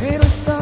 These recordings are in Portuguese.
pero está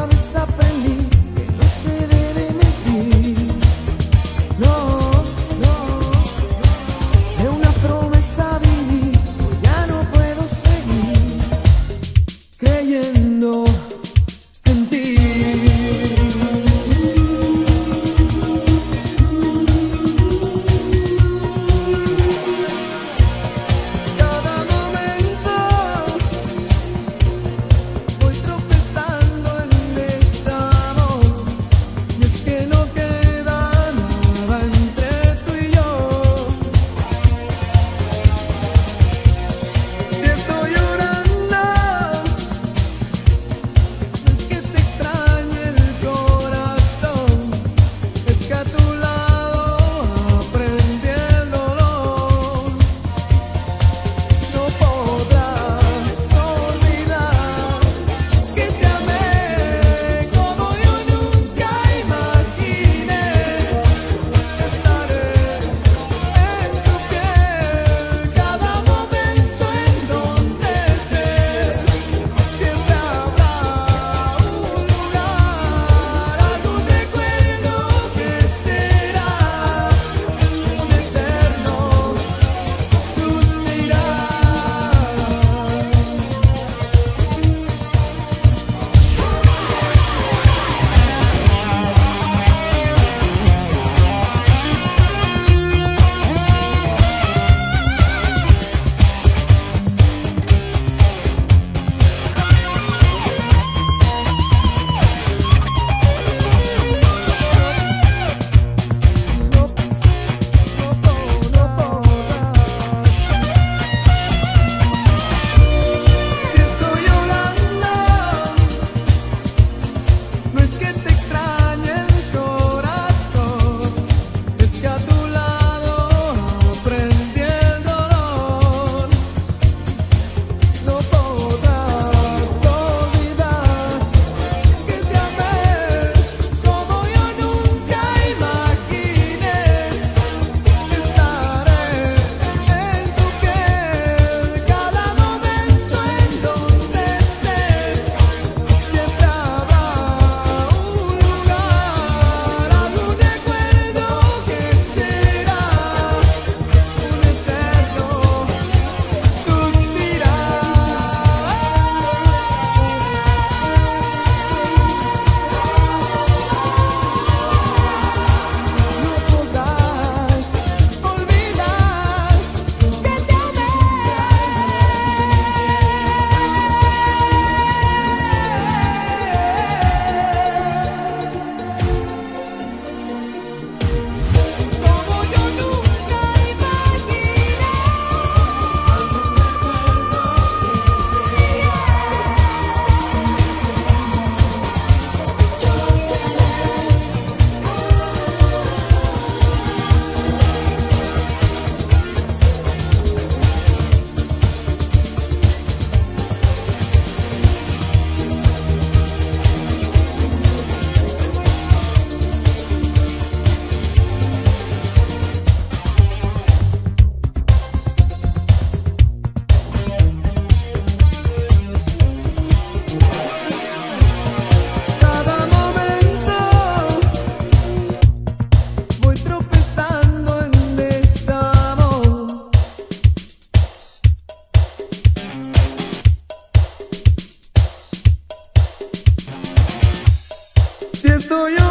siento yo